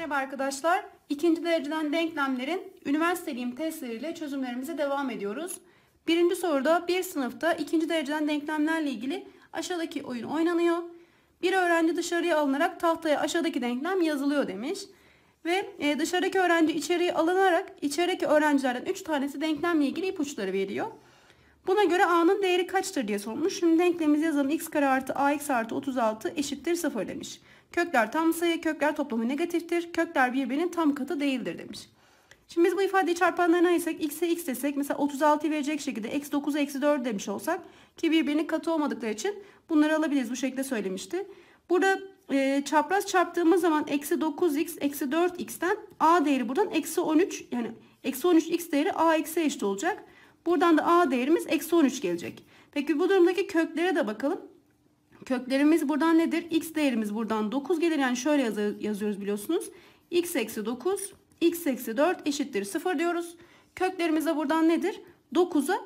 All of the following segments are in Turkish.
Merhaba arkadaşlar. İkinci dereceden denklemlerin üniversiteliyim testleriyle çözümlerimize devam ediyoruz. Birinci soruda bir sınıfta ikinci dereceden denklemlerle ilgili aşağıdaki oyun oynanıyor. Bir öğrenci dışarıya alınarak tahtaya aşağıdaki denklem yazılıyor demiş. Ve e, dışarıdaki öğrenci içeriye alınarak içerideki öğrencilerden 3 tanesi denklemle ilgili ipuçları veriyor. Buna göre a'nın değeri kaçtır diye sormuş. Şimdi denklemimizi yazalım. x kare artı ax artı 36 eşittir 0 demiş. Kökler tam sayı, kökler toplamı negatiftir. Kökler birbirinin tam katı değildir demiş. Şimdi biz bu ifadeyi çarpanlarına ayırsak x'e x desek mesela 36 verecek şekilde eksi 9'a eksi 4 demiş olsak ki birbirinin katı olmadıkları için bunları alabiliriz bu şekilde söylemişti. Burada e, çapraz çarptığımız zaman eksi 9x eksi 4x'ten a değeri buradan eksi 13 yani eksi 13x değeri a eksi eşit olacak. Buradan da a değerimiz eksi 13 gelecek. Peki bu durumdaki köklere de bakalım. Köklerimiz buradan nedir? X değerimiz buradan 9 gelir. Yani şöyle yaz yazıyoruz biliyorsunuz. X eksi 9, X eksi 4 eşittir 0 diyoruz. Köklerimiz de buradan nedir? 9'a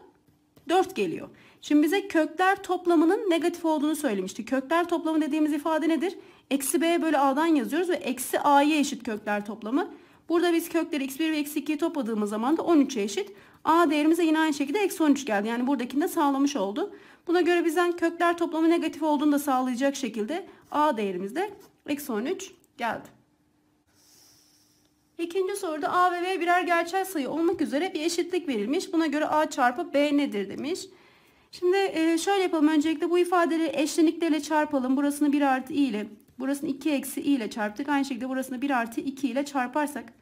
4 geliyor. Şimdi bize kökler toplamının negatif olduğunu söylemişti. Kökler toplamı dediğimiz ifade nedir? Eksi b bölü a'dan yazıyoruz ve eksi a'ya eşit kökler toplamı. Burada biz kökleri x1 ve x2'yi topladığımız zaman da 13'e eşit. A değerimize yine aynı şekilde eksi 13 geldi. Yani buradakini de sağlamış oldu. Buna göre bizden kökler toplamı negatif olduğunu da sağlayacak şekilde A değerimizde eksi 13 geldi. İkinci soruda A ve B birer gerçel sayı olmak üzere bir eşitlik verilmiş. Buna göre A çarpı B nedir demiş. Şimdi e, şöyle yapalım. Öncelikle bu ifadeleri eşleniklerle çarpalım. Burasını 1 artı i ile, burasını 2 eksi i ile çarptık. Aynı şekilde burasını 1 artı 2 ile çarparsak.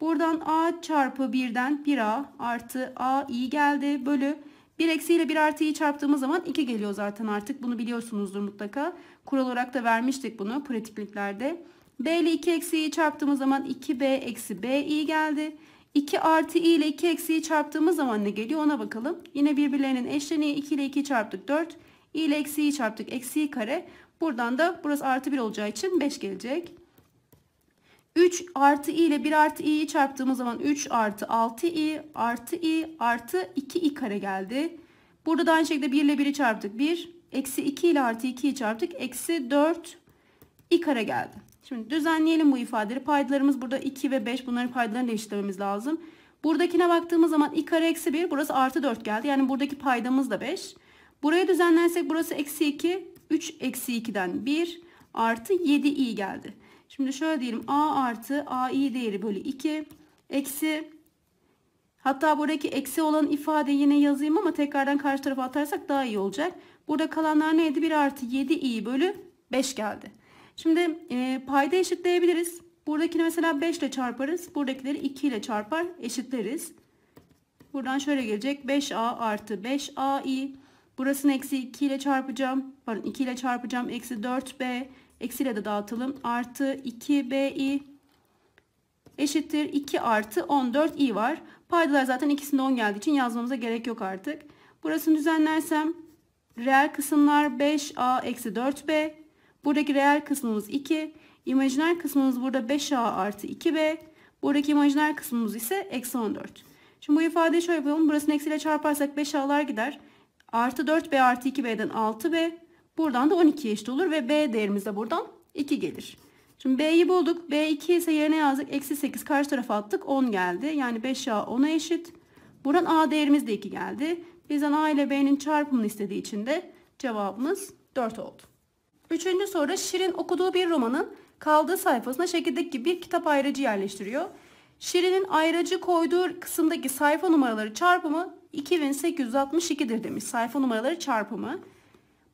Buradan a çarpı 1'den 1a artı a i geldi. Bölü 1 eksi ile 1 artıyı çarptığımız zaman 2 geliyor zaten artık. Bunu biliyorsunuzdur mutlaka. Kural olarak da vermiştik bunu pratikliklerde. b ile 2 eksiyi çarptığımız zaman 2b eksi b i geldi. 2 artı i ile 2 eksiyi çarptığımız zaman ne geliyor ona bakalım. Yine birbirlerinin eşleniği 2 ile 2 çarptık 4. i ile eksiyi çarptık eksi kare. Buradan da burası artı 1 olacağı için 5 gelecek. 3 artı i ile 1 artı i'yi çarptığımız zaman 3 artı 6i artı i artı 2i kare geldi. Burada da aynı şekilde 1 ile 1'i çarptık. 1 eksi 2 ile artı 2'yi çarptık. Eksi 4 i kare geldi. Şimdi düzenleyelim bu ifadeleri. Paydalarımız burada 2 ve 5. Bunların paydalarını eşitlememiz lazım. Buradakine baktığımız zaman i kare eksi 1. Burası artı 4 geldi. Yani buradaki paydamız da 5. Buraya düzenlersek burası eksi 2. 3 eksi 2'den 1 artı 7i geldi. Şimdi şöyle diyelim a artı ai değeri bölü 2 eksi hatta buradaki eksi olan ifade yine yazayım ama tekrardan karşı tarafa atarsak daha iyi olacak. Burada kalanlar neydi? 1 artı 7 i bölü 5 geldi. Şimdi e, payda eşitleyebiliriz. Buradakini mesela 5 ile çarparız. Buradakileri 2 ile çarpar eşitleriz. Buradan şöyle gelecek. 5a artı 5ai. Burasını eksi 2 ile çarpacağım. Pardon 2 ile çarpacağım. Eksi 4b Eksiyle de dağıtalım. Artı 2bi eşittir 2 artı 14i var. Paydalar zaten ikisinde 10 geldiği için yazmamıza gerek yok artık. Burasını düzenlersem reel kısımlar 5a eksi 4b. Buradaki reel kısmımız 2. İmajiner kısmımız burada 5a artı 2b. Buradaki imajiner kısmımız ise eksi 14. Şimdi bu ifadeyi şöyle yapalım. Burasını eksiyle çarparsak 5a'lar gider. Artı 4b artı 2b'den 6b. Buradan da 12 eşit olur ve B değerimiz de buradan 2 gelir. Şimdi B'yi bulduk. B 2 ise yerine yazdık. Eksi 8 karşı tarafa attık. 10 geldi. Yani 5A 10'a eşit. Buradan A değerimiz de 2 geldi. Bizden A ile B'nin çarpımını istediği için de cevabımız 4 oldu. Üçüncü soruda Şirin okuduğu bir romanın kaldığı sayfasına şekildeki bir kitap ayracı yerleştiriyor. Şirin'in ayracı koyduğu kısımdaki sayfa numaraları çarpımı 2862'dir demiş. Sayfa numaraları çarpımı.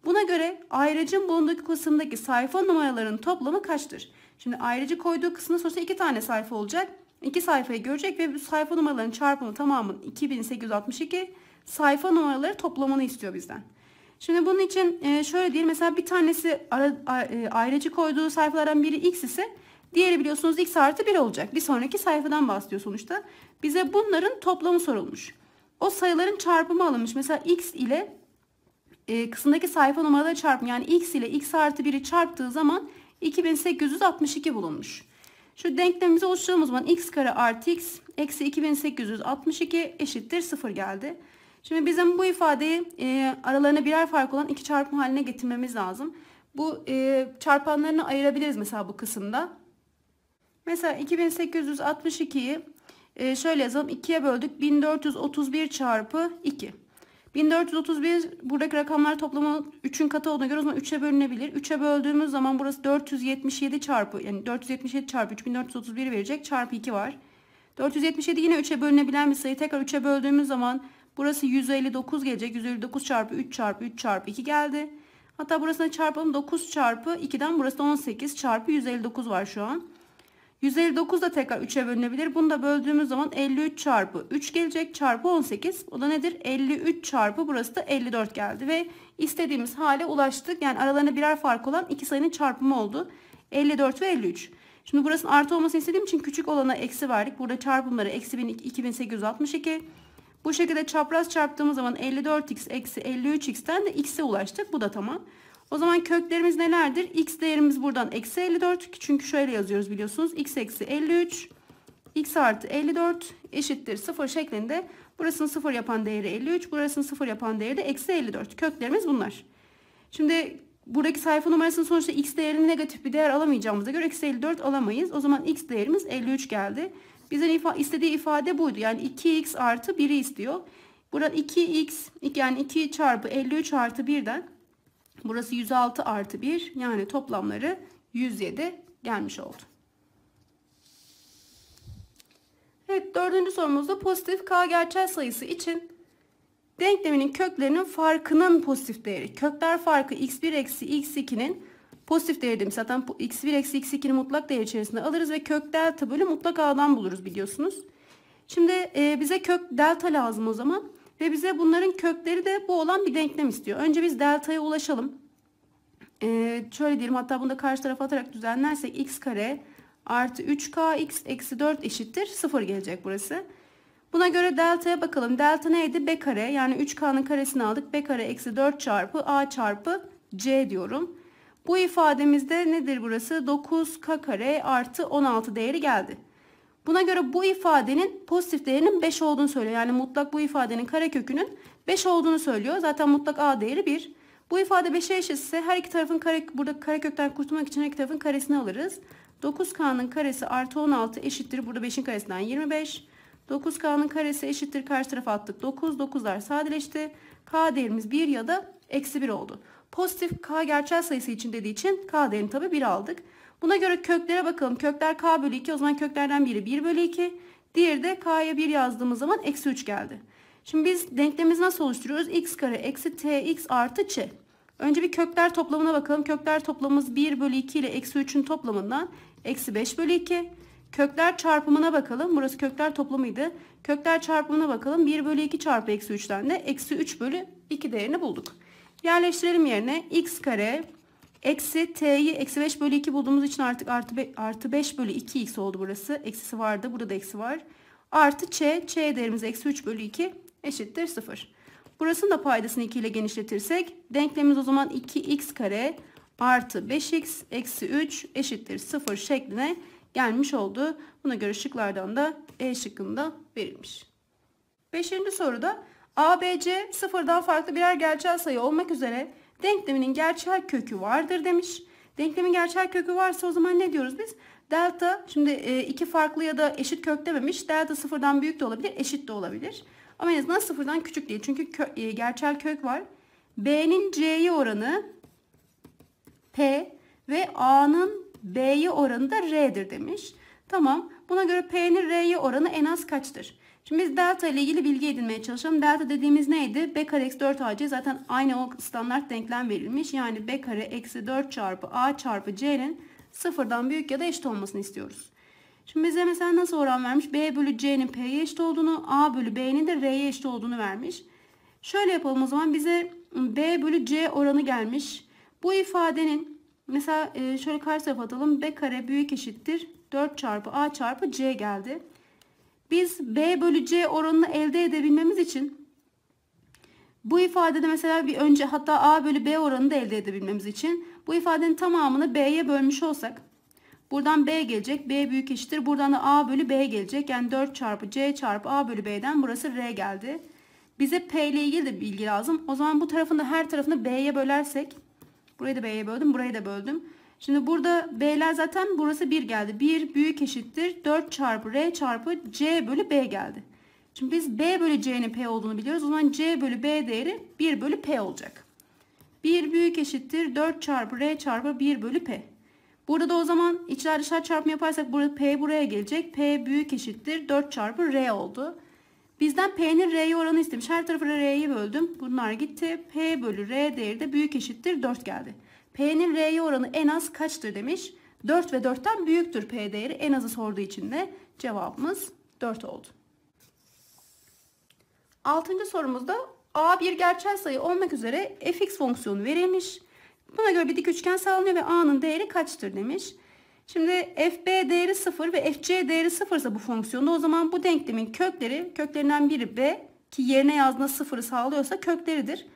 Buna göre ayrıcın bulunduğu kısımdaki sayfa numaralarının toplamı kaçtır? Şimdi ayrıcı koyduğu kısmında sonuçta iki tane sayfa olacak. İki sayfayı görecek ve bu sayfa numaralarının çarpımı tamamının 2862 sayfa numaraları toplamını istiyor bizden. Şimdi bunun için e, şöyle diyelim mesela bir tanesi e, ayrıcı koyduğu sayfalardan biri x ise diğeri biliyorsunuz x artı 1 olacak. Bir sonraki sayfadan bahsediyor sonuçta. Bize bunların toplamı sorulmuş. O sayıların çarpımı alınmış. Mesela x ile e, kısımdaki sayfa numaraları çarpım yani x ile x artı 1'i çarptığı zaman 2862 bulunmuş. Şu denklemimizi oluşturduğumuz zaman x kare artı x eksi 2862 eşittir 0 geldi. Şimdi bizim bu ifadeyi e, aralarına birer fark olan iki çarpım haline getirmemiz lazım. Bu e, çarpanlarını ayırabiliriz mesela bu kısımda. Mesela 2862'yi e, şöyle yazalım. 2'ye böldük. 1431 çarpı 2. 1431 buradaki rakamlar toplamı 3'ün katı olduğuna göre o zaman 3'e bölünebilir. 3'e böldüğümüz zaman burası 477 çarpı yani 477 çarpı 3431 verecek. Çarpı 2 var. 477 yine 3'e bölünebilen bir sayı. Tekrar 3'e böldüğümüz zaman burası 159 gelecek. 159 çarpı 3 çarpı 3 çarpı 2 geldi. Hatta burasına çarpalım 9 çarpı 2'den burası da 18 çarpı 159 var şu an. 159 da tekrar 3'e bölünebilir. Bunu da böldüğümüz zaman 53 çarpı 3 gelecek çarpı 18. O da nedir? 53 çarpı burası da 54 geldi ve istediğimiz hale ulaştık. Yani aralarında birer fark olan iki sayının çarpımı oldu. 54 ve 53. Şimdi burasının artı olmasını istediğim için küçük olana eksi verdik. Burada çarpımları eksi 2862. Bu şekilde çapraz çarptığımız zaman 54x eksi 53x'ten de x'e ulaştık. Bu da tamam. O zaman köklerimiz nelerdir? X değerimiz buradan eksi 54. Çünkü şöyle yazıyoruz biliyorsunuz. X eksi 53. X artı 54 eşittir 0 şeklinde. Burasını 0 yapan değeri 53. Burasını 0 yapan değeri de eksi 54. Köklerimiz bunlar. Şimdi buradaki sayfa numarasının sonuçta x değerini negatif bir değer alamayacağımıza göre eksi 54 alamayız. O zaman x değerimiz 53 geldi. Bizden ifa istediği ifade buydu. Yani 2x artı 1'i istiyor. Burada 2x yani 2 çarpı 53 artı 1'den Burası 106 artı 1 yani toplamları 107 gelmiş oldu. Evet dördüncü sorumuzda pozitif k gerçel sayısı için denkleminin köklerinin farkının pozitif değeri. Kökler farkı x1 eksi x2'nin pozitif değeri demiş. Zaten x1 eksi x2'nin mutlak değer içerisinde alırız ve kök delta bölü mutlak a'dan buluruz biliyorsunuz. Şimdi e, bize kök delta lazım o zaman. Ve bize bunların kökleri de bu olan bir denklem istiyor. Önce biz delta'ya ulaşalım. Ee, şöyle diyelim hatta bunu da karşı tarafa atarak düzenlersek x kare artı 3kx eksi 4 eşittir 0 gelecek burası. Buna göre delta'ya bakalım. Delta neydi? b kare yani 3k'nın karesini aldık. b kare eksi 4 çarpı a çarpı c diyorum. Bu ifademizde nedir burası? 9k kare artı 16 değeri geldi. Buna göre bu ifadenin pozitif değerinin 5 olduğunu söylüyor. Yani mutlak bu ifadenin karekökünün 5 olduğunu söylüyor. Zaten mutlak a değeri 1. Bu ifade 5'e eşitse her iki tarafın kare, burada karekökten kurtulmak için her iki tarafın karesini alırız. 9k'nın karesi artı 16 eşittir. Burada 5'in karesinden 25. 9k'nın karesi eşittir. Karşı tarafa attık. 9. 9'lar sadeleşti. K değerimiz 1 ya da eksi 1 oldu. Pozitif K gerçel sayısı için dediği için K değerini tabi 1 aldık. Buna göre köklere bakalım. Kökler k bölü 2 o zaman köklerden biri 1 bölü 2. Diğeri de k'ya 1 yazdığımız zaman eksi 3 geldi. Şimdi biz denklemimizi nasıl oluşturuyoruz? x kare eksi tx artı ç. Önce bir kökler toplamına bakalım. Kökler toplamımız 1 bölü 2 ile eksi 3'ün toplamından eksi 5 bölü 2. Kökler çarpımına bakalım. Burası kökler toplamıydı. Kökler çarpımına bakalım. 1 bölü 2 çarpı eksi 3'ten de eksi 3 bölü 2 değerini bulduk. Yerleştirelim yerine x kare Eksi t'yi eksi 5 bölü 2 bulduğumuz için artık artı, be, artı 5 bölü 2x oldu burası. Eksisi vardı. Burada da eksi var. Artı ç. ç değerimiz eksi 3 bölü 2 eşittir 0. Burasının da paydasını 2 ile genişletirsek denklemimiz o zaman 2x kare artı 5x eksi 3 eşittir 0 şekline gelmiş oldu. Buna göre şıklardan da E şıkkında verilmiş. Beşinci soruda ABC sıfırdan farklı birer gerçel sayı olmak üzere denkleminin gerçel kökü vardır demiş. Denklemin gerçel kökü varsa o zaman ne diyoruz biz? Delta şimdi e, iki farklı ya da eşit kök dememiş. Delta sıfırdan büyük de olabilir, eşit de olabilir. Ama en azından sıfırdan küçük değil. Çünkü kö, e, gerçel kök var. B'nin C'ye oranı P ve A'nın B'ye oranı da R'dir demiş. Tamam. Buna göre P'nin R'ye oranı en az kaçtır? Şimdi biz delta ile ilgili bilgi edinmeye çalışalım. Delta dediğimiz neydi? B kare eksi 4 AC zaten aynı o standart denklem verilmiş. Yani B kare eksi 4 çarpı A çarpı C'nin sıfırdan büyük ya da eşit olmasını istiyoruz. Şimdi bize mesela nasıl oran vermiş? B bölü C'nin P'ye eşit olduğunu, A bölü B'nin de R'ye eşit olduğunu vermiş. Şöyle yapalım o zaman bize B bölü C oranı gelmiş. Bu ifadenin mesela e, şöyle karşı tarafa atalım. B kare büyük eşittir 4 çarpı A çarpı C geldi. Biz B bölü C oranını elde edebilmemiz için bu ifadede mesela bir önce hatta A bölü B oranını da elde edebilmemiz için bu ifadenin tamamını B'ye bölmüş olsak buradan B gelecek. B büyük eşittir. Buradan da A bölü B gelecek. Yani 4 çarpı C çarpı A bölü B'den burası R geldi. Bize P ile ilgili de bilgi lazım. O zaman bu tarafını her tarafını B'ye bölersek burayı da B'ye böldüm. Burayı da böldüm. Şimdi burada B'ler zaten burası 1 geldi. 1 büyük eşittir 4 çarpı R çarpı C bölü B geldi. Şimdi biz B bölü C'nin P olduğunu biliyoruz. O zaman C bölü B değeri 1 bölü P olacak. 1 büyük eşittir 4 çarpı R çarpı 1 bölü P. Burada da o zaman içler dışlar çarpımı yaparsak burada P buraya gelecek. P büyük eşittir 4 çarpı R oldu. Bizden P'nin R'ye oranı istemiş. Her tarafı R'ye böldüm. Bunlar gitti. P bölü R değeri de büyük eşittir 4 geldi. P'nin R'ye oranı en az kaçtır demiş. 4 ve 4'ten büyüktür P değeri. En azı sorduğu için de cevabımız 4 oldu. Altıncı sorumuzda A bir gerçel sayı olmak üzere fx fonksiyonu verilmiş. Buna göre bir dik üçgen sağlanıyor ve A'nın değeri kaçtır demiş. Şimdi fb değeri 0 ve fc değeri 0 ise bu fonksiyonda o zaman bu denklemin kökleri köklerinden biri b ki yerine yazdığında 0'ı sağlıyorsa kökleridir.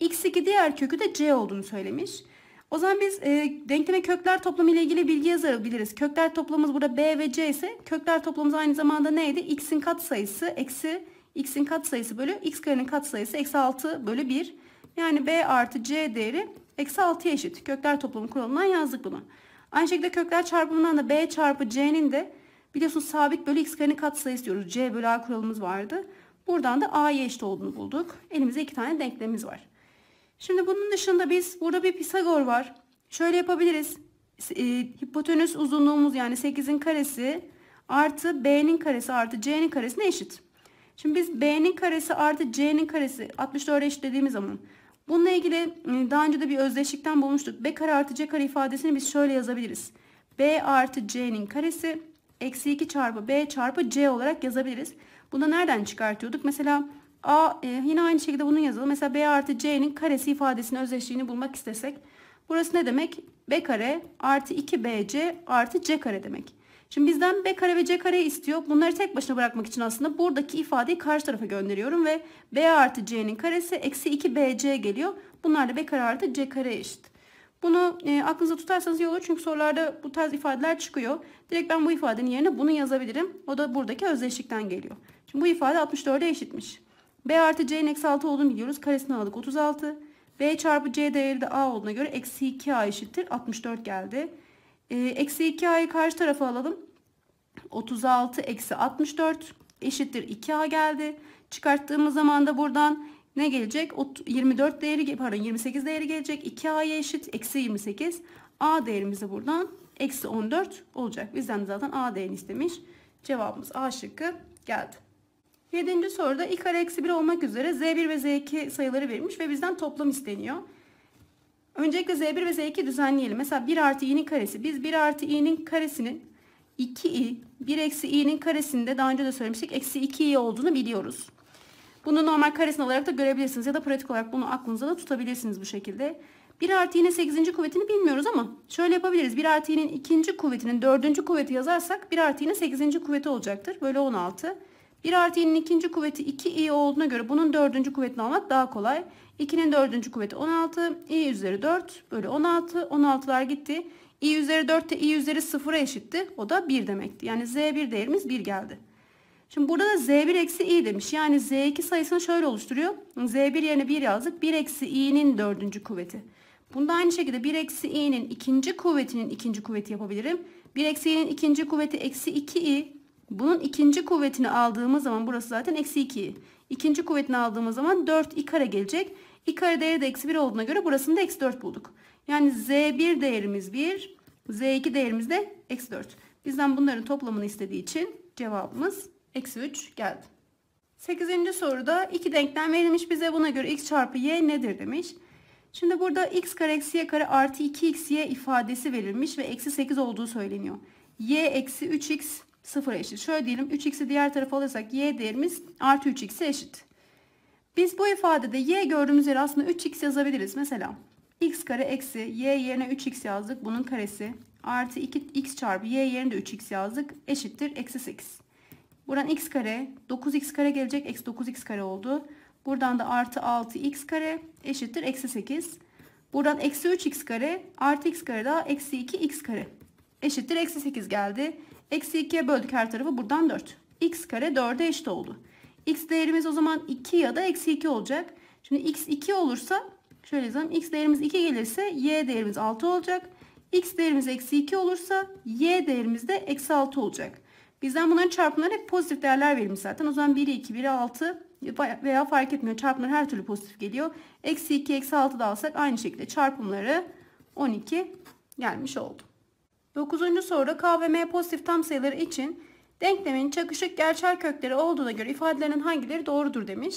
x2 diğer kökü de c olduğunu söylemiş. O zaman biz e, denkleme kökler toplamı ile ilgili bilgi yazabiliriz. Kökler toplamımız burada b ve c ise kökler toplamımız aynı zamanda neydi? x'in katsayısı eksi x'in katsayısı bölü x karenin katsayısı eksi 6 bölü 1. Yani b artı c değeri eksi 6'ya eşit. Kökler toplamı kuralından yazdık bunu. Aynı şekilde kökler çarpımından da b çarpı c'nin de biliyorsunuz sabit bölü x karenin katsayısı diyoruz. c bölü a kuralımız vardı. Buradan da a'ya eşit olduğunu bulduk. Elimizde iki tane denklemimiz var. Şimdi bunun dışında biz burada bir Pisagor var. Şöyle yapabiliriz. E, hipotenüs uzunluğumuz yani 8'in karesi artı b'nin karesi artı c'nin karesine eşit. Şimdi biz b'nin karesi artı c'nin karesi 64'e eşitlediğimiz zaman bununla ilgili e, daha önce de bir özdeşlikten bulmuştuk. b kare artı c kare ifadesini biz şöyle yazabiliriz. b artı c'nin karesi eksi 2 çarpı b çarpı c olarak yazabiliriz. Bunu nereden çıkartıyorduk? Mesela A e, yine aynı şekilde bunu yazalım. Mesela B artı C'nin karesi ifadesini özdeşliğini bulmak istesek. Burası ne demek? B kare artı 2BC artı C kare demek. Şimdi bizden B kare ve C kare istiyor. Bunları tek başına bırakmak için aslında buradaki ifadeyi karşı tarafa gönderiyorum. Ve B artı C'nin karesi eksi 2BC geliyor. Bunlar da B kare artı C kare eşit. Bunu e, aklınızda tutarsanız iyi olur. Çünkü sorularda bu tarz ifadeler çıkıyor. Direkt ben bu ifadenin yerine bunu yazabilirim. O da buradaki özdeşlikten geliyor. Şimdi bu ifade 64'e eşitmiş. B artı C'nin eksi 6 olduğunu biliyoruz. Karesini aldık 36. B çarpı C değeri de A olduğuna göre eksi 2A eşittir. 64 geldi. Ee, eksi 2A'yı karşı tarafa alalım. 36 eksi 64 eşittir 2A geldi. Çıkarttığımız zaman da buradan ne gelecek? 24 değeri pardon 28 değeri gelecek. 2A'ya eşit eksi 28. A değerimiz de buradan eksi 14 olacak. Bizden zaten A değerini istemiş. Cevabımız A şıkkı geldi. Yedinci soruda i kare eksi 1 olmak üzere z1 ve z2 sayıları verilmiş ve bizden toplam isteniyor. Öncelikle z1 ve z2 düzenleyelim. Mesela 1 artı i'nin karesi. Biz 1 artı i'nin karesinin 2i, 1 eksi i'nin karesinde daha önce de söylemiştik. Eksi 2i olduğunu biliyoruz. Bunu normal karesini olarak da görebilirsiniz ya da pratik olarak bunu aklınızda da tutabilirsiniz bu şekilde. 1 artı i'nin 8. kuvvetini bilmiyoruz ama şöyle yapabiliriz. 1 artı i'nin 2. kuvvetinin 4. kuvveti yazarsak 1 artı i'nin 8. kuvveti olacaktır. Böyle 16. 1 artı i'nin ikinci kuvveti 2i olduğuna göre bunun dördüncü kuvvetini almak daha kolay. 2'nin dördüncü kuvveti 16. i üzeri 4 bölü 16. 16'lar gitti. i üzeri 4 de i üzeri 0'a eşitti. O da 1 demekti. Yani z1 değerimiz 1 geldi. Şimdi burada da z1 eksi i demiş. Yani z2 sayısını şöyle oluşturuyor. z1 yerine 1 yazdık. 1 eksi i'nin dördüncü kuvveti. Bunda aynı şekilde 1 eksi i'nin ikinci kuvvetinin ikinci kuvveti yapabilirim. 1 eksi i'nin ikinci kuvveti eksi 2i bunun ikinci kuvvetini aldığımız zaman burası zaten eksi 2. İkinci kuvvetini aldığımız zaman 4 i kare gelecek. i kare değeri de eksi 1 olduğuna göre burasını da eksi 4 bulduk. Yani z1 değerimiz 1, z2 değerimiz de eksi 4. Bizden bunların toplamını istediği için cevabımız eksi 3 geldi. 8. soruda iki denklem verilmiş bize buna göre x çarpı y nedir demiş. Şimdi burada x kare eksi y kare artı 2xy ifadesi verilmiş ve eksi 8 olduğu söyleniyor. y eksi 3x 0 eşit. Şöyle diyelim 3x'i diğer tarafa alırsak y değerimiz artı 3x'e eşit. Biz bu ifadede y gördüğümüz yere aslında 3x yazabiliriz. Mesela x kare eksi y yerine 3x yazdık. Bunun karesi artı 2x çarpı y yerine de 3x yazdık. Eşittir eksi 8. Buradan x kare 9x kare gelecek. Eksi 9x kare oldu. Buradan da artı 6x kare eşittir eksi 8. Buradan eksi 3x kare artı x kare daha eksi 2x kare eşittir eksi 8 geldi. Eksi 2'ye böldük her tarafı. Buradan 4. X kare 4'e eşit oldu. X değerimiz o zaman 2 ya da eksi 2 olacak. Şimdi X 2 olursa şöyle yazalım. X değerimiz 2 gelirse Y değerimiz 6 olacak. X değerimiz eksi 2 olursa Y değerimiz de eksi 6 olacak. Bizden bunların çarpımları hep pozitif değerler verilmiş zaten. O zaman 1'i 2, 1'i 6 veya fark etmiyor. Çarpımlar her türlü pozitif geliyor. Eksi 2, eksi 6 da alsak aynı şekilde çarpımları 12 gelmiş oldu. 9. soruda K ve M pozitif tam sayıları için denklemin çakışık gerçel kökleri olduğuna göre ifadelerin hangileri doğrudur demiş.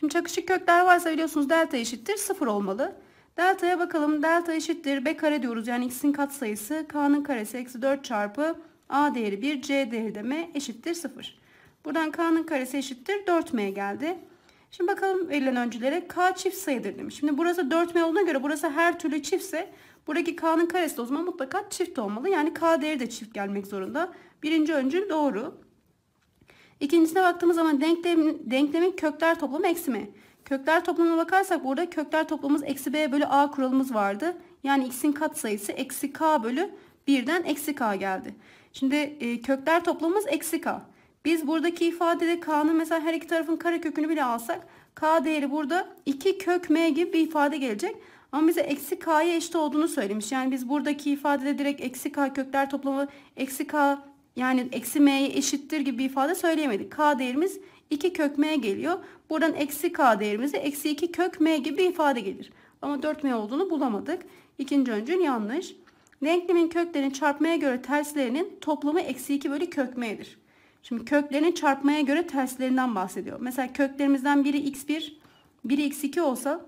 Şimdi çakışık kökler varsa biliyorsunuz delta eşittir 0 olmalı. Delta'ya bakalım. Delta eşittir b kare diyoruz. Yani x'in katsayısı k'nın karesi eksi 4 çarpı a değeri 1 c değeri de m eşittir 0. Buradan k'nın karesi eşittir 4m geldi. Şimdi bakalım verilen öncülere k çift sayıdır demiş. Şimdi burası 4m olduğuna göre burası her türlü çiftse buradaki k'nın karesi o zaman mutlaka çift olmalı. Yani k değeri de çift gelmek zorunda. Birinci öncül doğru. İkincisine baktığımız zaman denklem, denklemin kökler toplamı eksi mi? Kökler toplamına bakarsak burada kökler toplamımız eksi b bölü a kuralımız vardı. Yani x'in katsayısı eksi k bölü 1'den eksi k geldi. Şimdi e, kökler toplamımız eksi k. Biz buradaki ifadede k'nın mesela her iki tarafın kare kökünü bile alsak k değeri burada 2 kök m gibi bir ifade gelecek. Ama bize eksi k'ya eşit olduğunu söylemiş. Yani biz buradaki ifadede direkt eksi k kökler toplamı eksi k yani eksi m'ye eşittir gibi bir ifade söyleyemedik. K değerimiz 2 kök m geliyor. Buradan eksi k değerimize eksi 2 kök m gibi bir ifade gelir. Ama 4m olduğunu bulamadık. İkinci öncül yanlış. Denklemin köklerinin çarpmaya göre terslerinin toplamı eksi 2 bölü kök m'dir. Şimdi köklerin çarpmaya göre terslerinden bahsediyor. Mesela köklerimizden biri x1, biri x2 olsa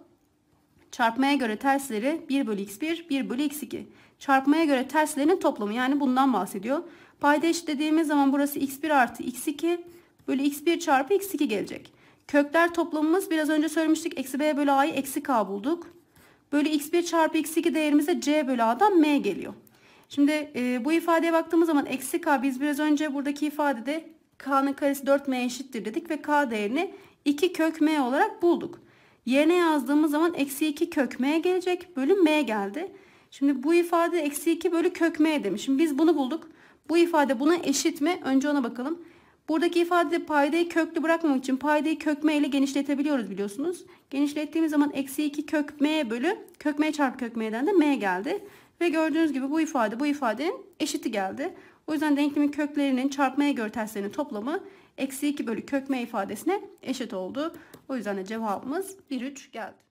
çarpmaya göre tersleri 1 bölü x1, 1 bölü x2. Çarpmaya göre terslerinin toplamı yani bundan bahsediyor. Payda eşitlediğimiz zaman burası x1 artı x2 bölü x1 çarpı x2 gelecek. Kökler toplamımız biraz önce söylemiştik. Eksi b bölü a'yı eksi k bulduk. Bölü x1 çarpı x2 değerimize c bölü a'dan m geliyor. Şimdi e, bu ifadeye baktığımız zaman eksi k biz biraz önce buradaki ifadede k'nın karesi 4m eşittir dedik ve k değerini 2 kök m olarak bulduk. Yerine yazdığımız zaman eksi 2 kök m gelecek bölü m geldi. Şimdi bu ifade eksi 2 bölü kök m demiş. Şimdi biz bunu bulduk. Bu ifade buna eşit mi? Önce ona bakalım. Buradaki ifadede paydayı köklü bırakmamak için paydayı kök m ile genişletebiliyoruz biliyorsunuz. Genişlettiğimiz zaman eksi 2 kök m bölü kök m çarpı kök m'den de m geldi. Ve gördüğünüz gibi bu ifade bu ifadenin eşiti geldi. O yüzden denklemin köklerinin çarpmaya göre terslerinin toplamı eksi 2 bölü kök m ifadesine eşit oldu. O yüzden de cevabımız 1-3 geldi.